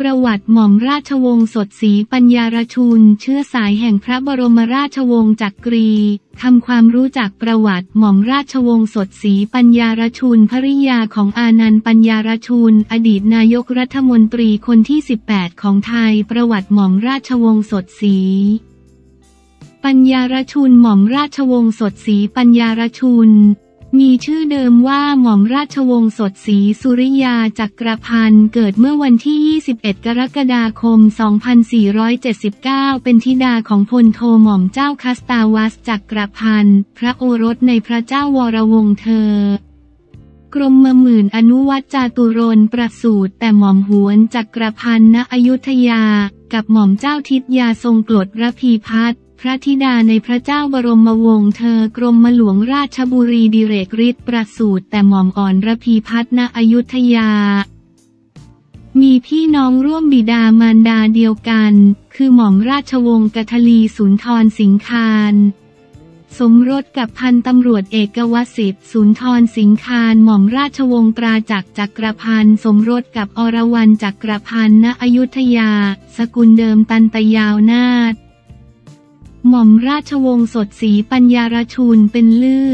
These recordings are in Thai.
ประวัติหม่อมราชวงศ์สดศรีปัญญารชุน เชื้อสายแห่งพระบรมราชวงศ์จักรีทำความรู้จักประวัติหม่อมราชวงศ์สดศรีปัญญารชุนภริยาของอานันต์ปัญญารชุน อดีตนายกรัฐมนตรีคนที่ 18 ของไทย ประวัติหม่อมราชวงศ์สดศรีปัญญารชุนหม่อมราชวงศ์สดศรีปัญญารชุน มีชื่อเดิมว่าหม่อมราชวงศ์สดศรีสุริยาจักรพันธ์เกิดเมื่อวันที่ 21 กรกฎาคม 2479 เป็นธิดาของพลโทหม่อมเจ้าคัสตาวัสจักรพันธ์พระโอรสในพระเจ้าวรวงศ์เธอ กรมมหมื่นอนุวัตจาตุรนประสูตรแต่หม่อมหวนจักรพันธ์ณอยุธยา กับหม่อมเจ้าทิศยาทรงกลดระพีพัฒน พระธิดาในพระเจ้าบรมวงศ์เธอกรมหลวงราชบุรีดิเรกฤทธิ์ประสูตรแต่หม่อมอ่อนระพีพัฒน์ณอยุธยา มีพี่น้องร่วมบิดามารดาเดียวกัน คือหม่อมราชวงศ์กัทลีสุนทรสิงคารสมรสกับพันตำรวจเอกวสิทธิ์สุนทรสิงคารหม่อมราชวงศ์ปราจักจักรพันสมรสกับอรวรรณจักรพันณอยุธยา สกุลเดิมตันตยาวนาถ หม่อมราชวงศ์สดศรีปัญญารชุนเป็นลือ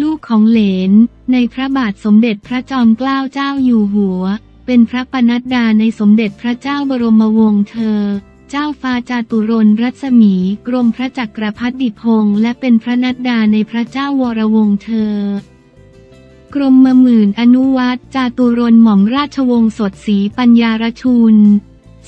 ลูกของเหลน ในพระบาทสมเด็จพระจอมเกล้าเจ้าอยู่หัว เป็นพระปนัดดาในสมเด็จพระเจ้าบรมวงศ์เธอ เจ้าฟ้าจาตุรนรัศมีกรมพระจักรพรรดิพงศ์และเป็นพระนัดดาในพระเจ้าวรวงศ์เธอกรมมหมื่นอนุวัตจาตุรนหม่อมราชวงศ์สดศรีปัญญารชุน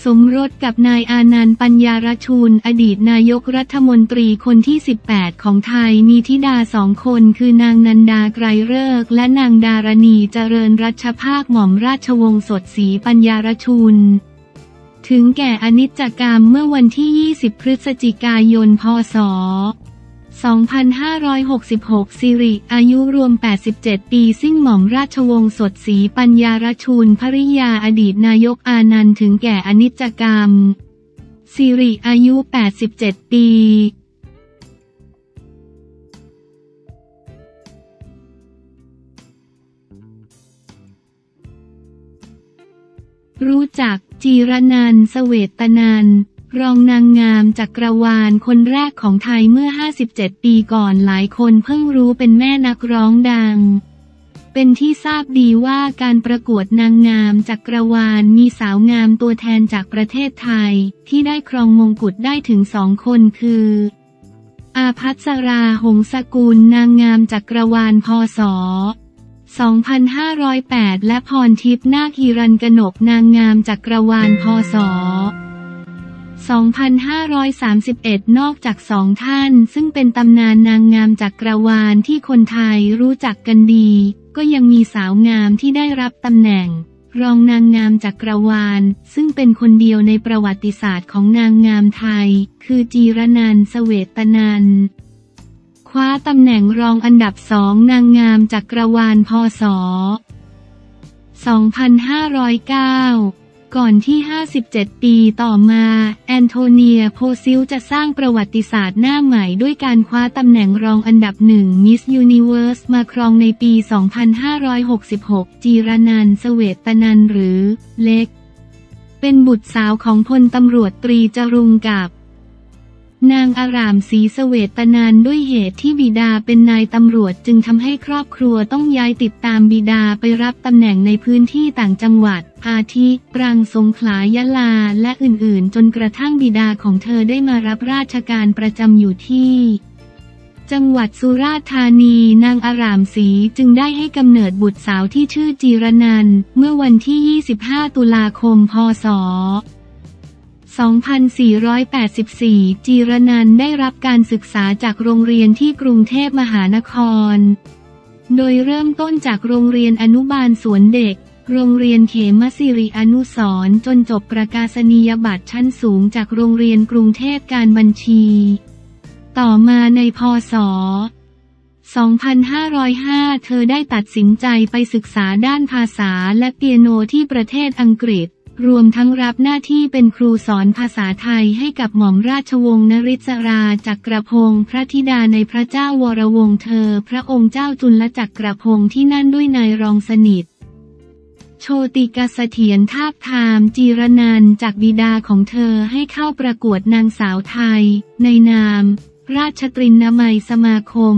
สมรสกับนายอานันต์ปัญญารชุน อดีตนายกรัฐมนตรีคนที่ 18 ของไทยมีธิดาสองคนคือนางนันดาไกรเลิกและนางดารณีเจริญรัชภาคหม่อมราชวงศ์สดศรีปัญญารชุน ถึงแก่อนิจกรรมเมื่อวันที่ 20 พฤศจิกายน พศ 2566 สิริ อายุรวม 87 ปี ซิ่งหม่อมราชวงศ์สดศรีปัญญารชุนภริยาอดีตนายกอานันต์ถึงแก่อนิจกรรม สิริ อายุ 87 ปีรู้จัก จีรนันเสเวตนัน รองนางงามจักรวาลคนแรกของไทยเมื่อ 57 ปีก่อนหลายคนเพิ่งรู้เป็นแม่นักร้องดัง เป็นที่ทราบดีว่าการประกวดนางงามจักรวาลมีสาวงามตัวแทนจากประเทศไทย ที่ได้ครองมงกุฎได้ถึงสองคนคืออาพัสราหงสกุลนางงามจักรวาลพศ 2508 และพรทิพย์นาคฮิรันกนกนางงามจักรวาลพศ 2531 นอกจากสองท่าน ซึ่งเป็นตำนานนางงามจักกระวาลที่คนไทยรู้จักกันดี ก็ยังมีสาวงามที่ได้รับตำแหน่ง รองนางงามจักกระวาลซึ่งเป็นคนเดียวในประวัติศาสตร์ของนางงามไทย คือจีรนันทน์ เศวตนันทน์คว้าตำแหน่งรองอันดับสองนางงามจักกระวาลพศ 2509 ก่อนที่ 57 ปีต่อมา แอนโทเนียโพซิ้วจะสร้างประวัติศาสตร์หน้าใหม่ด้วยการคว้าตำแหน่งรองอันดับหนึ่งมิสยูนิเวิร์สมาครองในปี 2566 จีรนันเสเวตนันหรือเล็ก เป็นบุตรสาวของพลตำรวจตรีจรุงกับ นางอารามศรีเสเวตนันด้วยเหตุที่บิดาเป็นนายตำรวจจึงทำให้ครอบครัวต้องย้ายติดตามบิดาไปรับตำแหน่งในพื้นที่ต่างจังหวัด อาทิปรังสงขลายะลาและอื่นๆ จนกระทั่งบิดาของเธอได้มารับราชการประจำอยู่ที่ จังหวัดสุราษฎร์ธานีนางอารามศรีจึงได้ให้กำเนิดบุตรสาวที่ชื่อจีรนันเมื่อวันที่ 25 ตุลาคม พศ 2484 จีรนันได้รับการศึกษาจากโรงเรียนที่กรุงเทพมหานคร โดยเริ่มต้นจากโรงเรียนอนุบาลสวนเด็ก โรงเรียนเขมสิริอนุสรจนจบประกาศนียบัตรชั้นสูงจากโรงเรียนกรุงเทพการบัญชี ต่อมาในพศ 2505 เธอได้ตัดสินใจไปศึกษาด้านภาษาและเปียโนที่ประเทศอังกฤษ รวมทั้งรับหน้าที่เป็นครูสอนภาษาไทยให้กับหม่อมราชวงศ์นริศราจักรพงศ์พระธิดาในพระเจ้าวรวงศ์เธอ พระองค์เจ้าจุลจักรพงศ์ที่นั่นด้วยนายรองสนิท โชติกาเสถียรทาบทาม จีรนันจากบิดาของเธอให้เข้าประกวดนางสาวไทย ในนาม ราชตรินนามัยสมาคม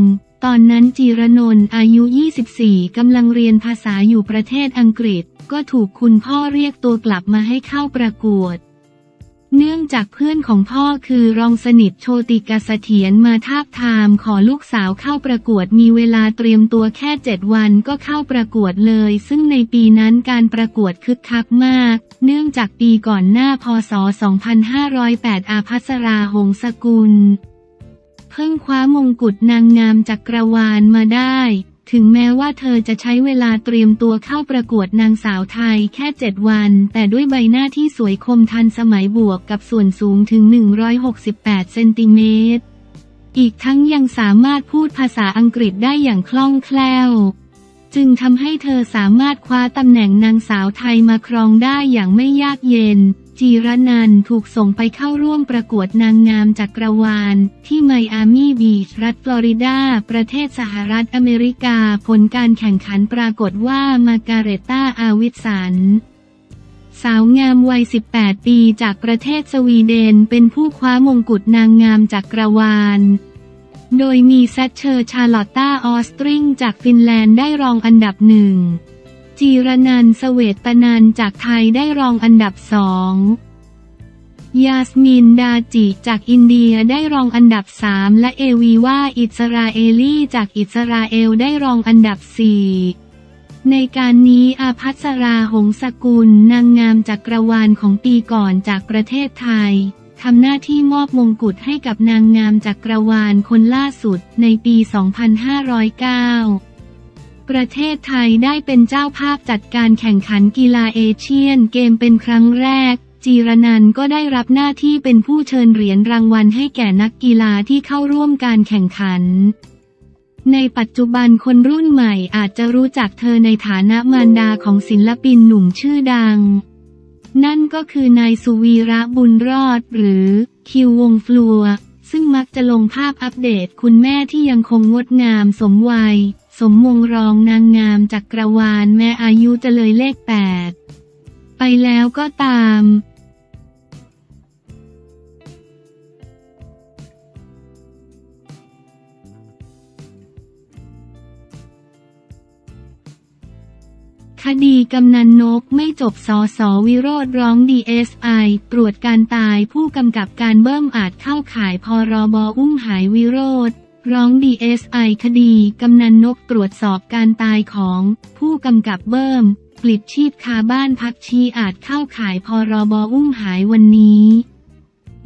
ตอนนั้นจีรนนท์อายุ 24 กำลังเรียนภาษาอยู่ประเทศอังกฤษ ก็ถูกคุณพ่อเรียกตัวกลับมาให้เข้าประกวด เนื่องจากเพื่อนของพ่อคือรองสนิทโชติกเสถียรมาทาบทามขอลูกสาวเข้าประกวดมีเวลาเตรียมตัวแค่เจ็ดวันก็เข้าประกวดเลย ซึ่งในปีนั้นการประกวดคึกคักมาก เนื่องจากปีก่อนหน้าพศ 2508 อาภัสราหงสกุล พิ่งคว้ามงกุฎนางงามจักกรวาลมาได้ ถึงแม้ว่าเธอจะใช้เวลาเตรียมตัวเข้าประกวดนางสาวไทยแค่เจ็ดวัน แต่ด้วยใบหน้าที่สวยคมทันสมัยบวกกับส่วนสูงถึง 168 เซนติเมตร อีกทั้งยังสามารถพูดภาษาอังกฤษได้อย่างคล่องแคล่ว จึงทำให้เธอสามารถคว้าตำแหน่งนางสาวไทยมาครองได้อย่างไม่ยากเย็น จีรนันท์ถูกส่งไปเข้าร่วมประกวดนางงามจักรวาล ที่ไมอามี่บีชรัฐฟลอริดา ประเทศสหรัฐอเมริกา ผลการแข่งขันปรากฏว่ามาการเรตตาอาวิสันสาวงามวัย 18 ปีจากประเทศสวีเดน เป็นผู้คว้ามงกุฎนางงามจักรวาล โดยมีแซชเชอร์ชาร์ลอตตาออสตริงจากฟินแลนด์ได้รองอันดับหนึ่ง จีรนันสเวตนันจากไทยได้รองอันดับสองยาสมินดาจิจากอินเดียได้รองอันดับสามและเอวีว่าอิสราเอลีจากอิสราเอลได้รองอันดับสี่ในการนี้อาภัสราหงสกุลนางงามจักรวาลของปีก่อนจากประเทศไทย ทำหน้าที่มอบมงกุฎให้กับนางงามจักรวาลคนล่าสุดในปี 2509 ประเทศไทยได้เป็นเจ้าภาพจัดการแข่งขันกีฬาเอเชียนเกมเป็นครั้งแรก จีรนันก็ได้รับหน้าที่เป็นผู้เชิญเหรียญรางวัลให้แก่นักกีฬาที่เข้าร่วมการแข่งขันในปัจจุบันคนรุ่นใหม่อาจจะรู้จักเธอในฐานะมารดาของศิลปินหนุ่มชื่อดัง นั่นก็คือนายสุวีระบุญรอดหรือคิววงฟลัว ซึ่งมักจะลงภาพอัปเดตคุณแม่ที่ยังคงงดงามสมวัย สมมงรองนางงามจักกรวาลแม่อายุจะเลยเลขแปดไปแล้วก็ตาม คดีกำนันนกไม่จบสอสอวิโรธร้อง DSI ตรวจการตายผู้กำกับการเบิ้มอาจเข้าข่ายพรบอุ้มหายวิโรธร้อง DSI คดีกำนันนกตรวจสอบการตายของ ผู้กำกับเบิ้มปลิดชีพคาบ้านพักชีอาจเข้าข่ายพรบอุ้มหายวันนี้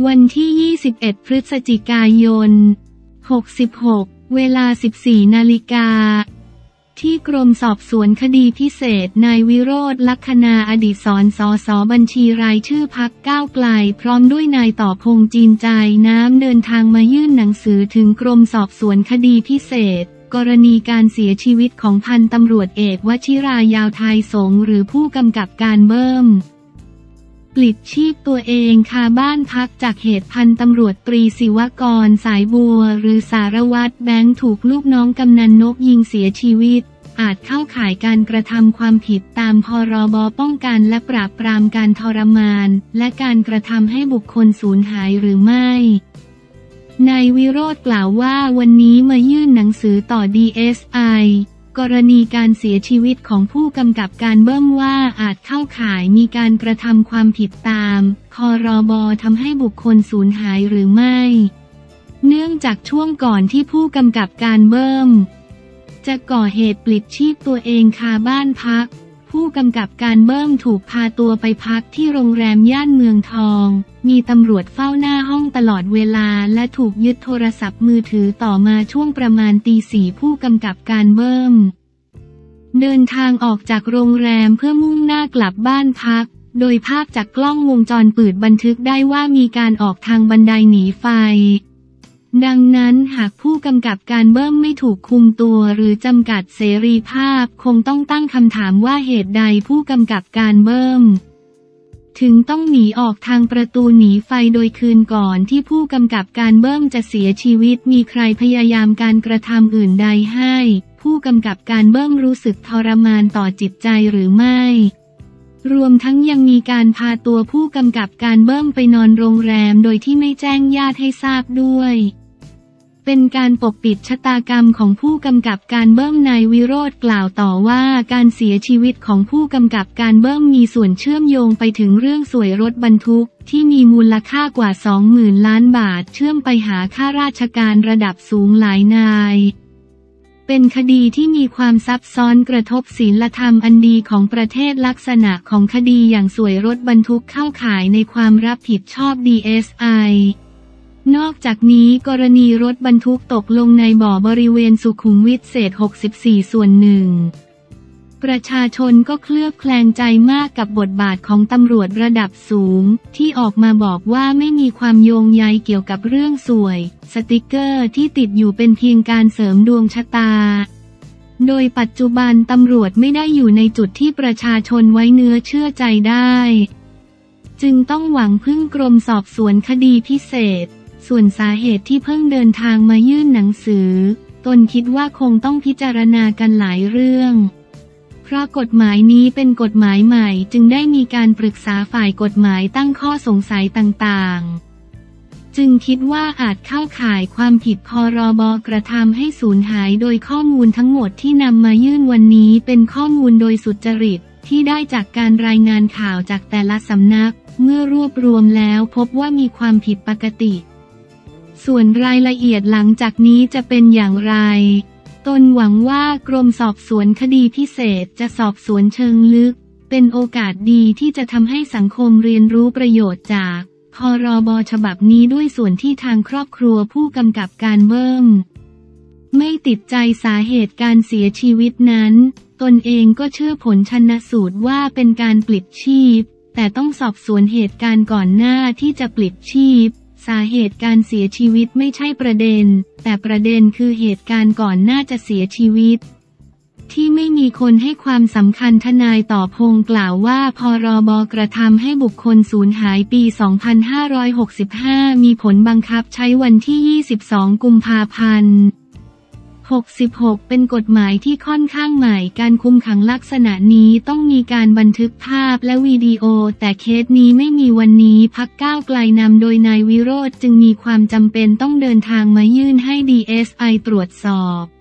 วันที่ 21 พฤศจิกายน 66 เวลา 14 นาฬิกา ที่กรมสอบสวนคดีพิเศษ นายวิโรธลักษณาอดีศรสอสอบัญชีรายชื่อพักก้าวไกล พร้อมด้วยนายต่อพงจีนใจน้ำเดินทางมายื่นหนังสือถึงกรมสอบสวนคดีพิเศษ กรณีการเสียชีวิตของพันตำรวจเอกวชิรายาวไทยสงหรือผู้กำกับการเบิ้ม ปลิดชีพตัวเองคาบ้านพักจากเหตุพันตำรวจตรีศิวกรสายบัว หรือสารวัตรแบงค์ถูกลูกน้องกำนันนกยิงเสียชีวิต อาจเข้าข่ายการกระทำความผิดตามพรบป้องกันและปราบปรามการทรมาน และการกระทำให้บุคคลสูญหายหรือไม่นายวิโรธกล่าวว่าวันนี้มายื่นหนังสือต่อ DSI กรณีการเสียชีวิตของผู้กำกับการเบิ้มว่าอาจเข้าข่ายมีการกระทำความผิดตาม คอรบทำให้บุคคลสูญหายหรือไม่ เนื่องจากช่วงก่อนที่ผู้กำกับการเบิ้ม จะก่อเหตุปลิดชีพตัวเองคาบ้านพัก ผู้กำกับการเบิ้มถูกพาตัวไปพักที่โรงแรมย่านเมืองทอง มีตำรวจเฝ้าหน้าห้องตลอดเวลาและถูกยึดโทรศัพท์มือถือต่อมาช่วงประมาณตีสี่ผู้กำกับการเบิ้ม เดินทางออกจากโรงแรมเพื่อมุ่งหน้ากลับบ้านพัก โดยภาพจากกล้องวงจรปิดบันทึกได้ว่ามีการออกทางบันไดหนีไฟ ดังนั้นหากผู้กำกับการเบิ้มไม่ถูกคุมตัวหรือจำกัดเสรีภาพคงต้องตั้งคำถามว่าเหตุใดผู้กำกับการเบิ้มถึงต้องหนีออกทางประตูหนีไฟโดยคืนก่อนที่ผู้กำกับการเบิ้มจะเสียชีวิตมีใครพยายามการกระทำอื่นใดให้ ผู้กำกับการเบิ้มรู้สึกทรมานต่อจิตใจหรือไม่ รวมทั้งยังมีการพาตัวผู้กำกับการเบิ้มไปนอนโรงแรมโดยที่ไม่แจ้งญาติให้ทราบด้วย เป็นการปกปิดชะตากรรมของผู้กำกับการเบิ้มนายวิโรธกล่าวต่อว่าการเสียชีวิตของผู้กำกับการเบิ้มมีส่วนเชื่อมโยงไปถึงเรื่องสวยรถบรรทุก ที่มีมูลค่ากว่า 20,000 ล้านบาท เชื่อมไปหาข้าราชการระดับสูงหลายนาย เป็นคดีที่มีความซับซ้อนกระทบศีลธรรมอันดีของประเทศลักษณะของคดีอย่างสวยรถบรรทุกเข้าข่ายในความรับผิดชอบ DSI นอกจากนี้กรณีรถบรรทุกตกลงในบ่อบริเวณสุขุมวิทเศษ 64 ส่วนหนึ่ง ประชาชนก็เคลือบแคลงใจมากกับบทบาทของตำรวจระดับสูง ที่ออกมาบอกว่าไม่มีความโยงใยเกี่ยวกับเรื่องสวย สติกเกอร์ที่ติดอยู่เป็นเพียงการเสริมดวงชะตา โดยปัจจุบันตำรวจไม่ได้อยู่ในจุดที่ประชาชนไว้เนื้อเชื่อใจได้ จึงต้องหวังพึ่งกรมสอบสวนคดีพิเศษ ส่วนสาเหตุที่เพิ่งเดินทางมายื่นหนังสือ ตนคิดว่าคงต้องพิจารณากันหลายเรื่อง เพราะกฎหมายนี้เป็นกฎหมายใหม่จึงได้มีการปรึกษาฝ่ายกฎหมายตั้งข้อสงสัยต่างๆจึงคิดว่าอาจเข้าข่ายความผิดพรบกระทำให้สูญหายโดยข้อมูลทั้งหมดที่นำมายื่นวันนี้เป็นข้อมูลโดยสุจริต ที่ได้จากการรายงานข่าวจากแต่ละสำนัก เมื่อรวบรวมแล้วพบว่ามีความผิดปกติ ส่วนรายละเอียดหลังจากนี้จะเป็นอย่างไร ตนหวังว่ากรมสอบสวนคดีพิเศษจะสอบสวนเชิงลึก เป็นโอกาสดีที่จะทำให้สังคมเรียนรู้ประโยชน์จากพรบฉบับนี้ด้วยส่วนที่ทางครอบครัวผู้กำกับการเบิ่มไม่ติดใจสาเหตุการเสียชีวิตนั้น ตนเองก็เชื่อผลชันสูตรว่าเป็นการปลิดชีพ แต่ต้องสอบสวนเหตุการณ์ก่อนหน้าที่จะปลิดชีพ สาเหตุการเสียชีวิตไม่ใช่ประเด็น แต่ประเด็นคือเหตุการณ์ก่อนน่าจะเสียชีวิต ที่ไม่มีคนให้ความสำคัญทนายต่อพงกล่าวว่าพรบกระทำให้บุคคลสูญหายปี 2565 มีผลบังคับใช้วันที่ 22 กุมภาพันธ์ 66 เป็นกฎหมายที่ค่อนข้างใหม่ การคุมขังลักษณะนี้ต้องมีการบันทึกภาพและวิดีโอ แต่เคสนี้ไม่มีวันนี้พักก้าวไกลนำโดยนายวิโรธจึงมีความจำเป็นต้องเดินทางมายื่นให้ DSI ตรวจสอบ